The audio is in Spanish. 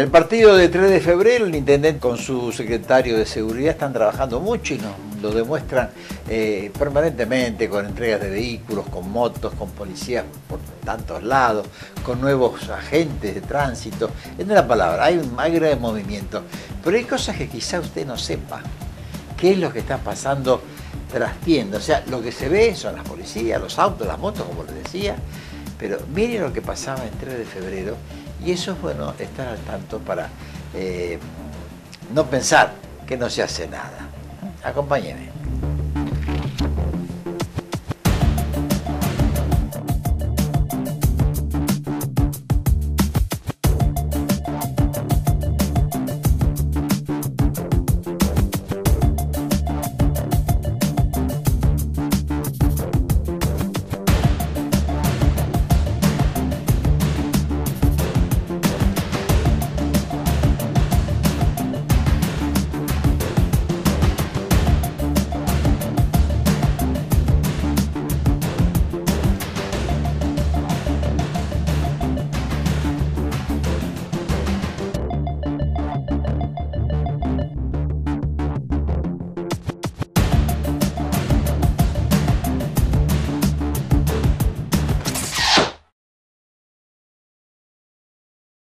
En el partido de 3 de febrero, el intendente con su secretario de seguridad están trabajando mucho y nos lo demuestran eh, permanentemente con entregas de vehículos, con motos, con policías por tantos lados, con nuevos agentes de tránsito. En una palabra, hay un gran movimiento. Pero hay cosas que quizá usted no sepa. ¿Qué es lo que está pasando trastiendo? O sea, lo que se ve son las policías, los autos, las motos, como les decía. Pero miren lo que pasaba el 3 de febrero y eso es bueno estar al tanto para eh, no pensar que no se hace nada. Acompáñenme.